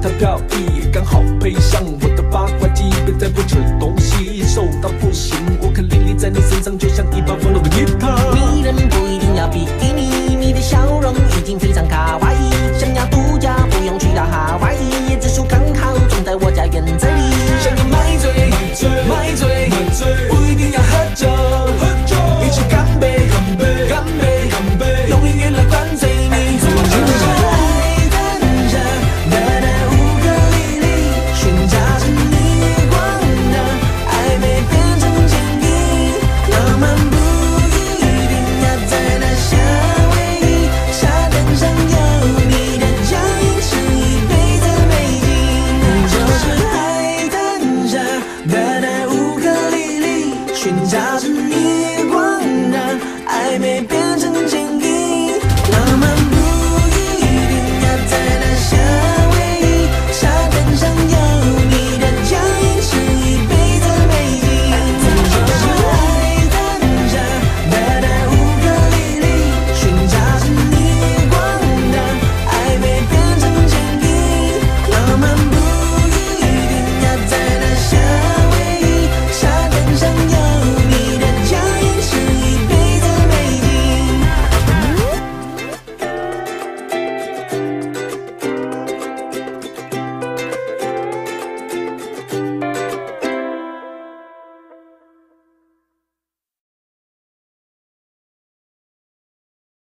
他飘逸刚好配上我的八块肌别再不扯东西瘦到不行我看丽丽在你身上就像一把锋利的吉他女人不一定要比基尼你的笑容已经非常卡哇伊想要度假不用去到哈。哇椰子树刚好种在我家院子里想要买醉买醉寻找着逆光让暧昧变成剪影